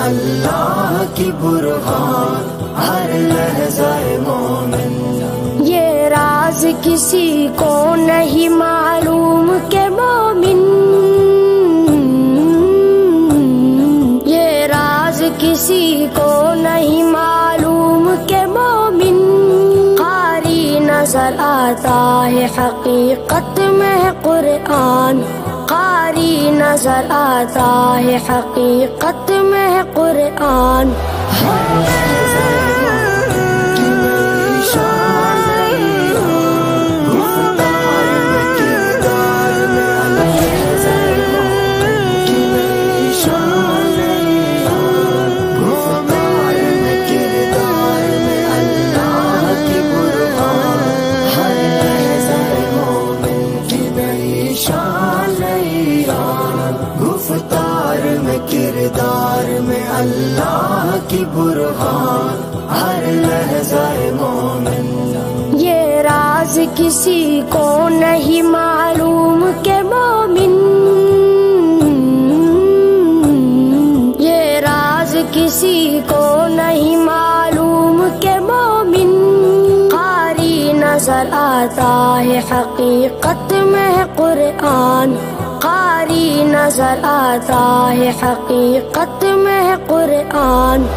अल्लाह की बुरहान, हर मोमिन। ये राज किसी को नहीं मालूम के मोमिन। ये राज किसी को नहीं मालूम के मोमिन। कारी नज़र आता है हकीकत में कुरान। कारी नज़र आता है हकीकत में कुरान किरदार में अल्लाह की बुरहान, हर लहजाए मोमिन। ये राज किसी को नहीं मालूम के मोमिन। ये राज किसी को नहीं मालूम के मोमिन। कारी नज़र आता है हकीकत में कुरान। कारी नज़र आता है हकीकत में कुरान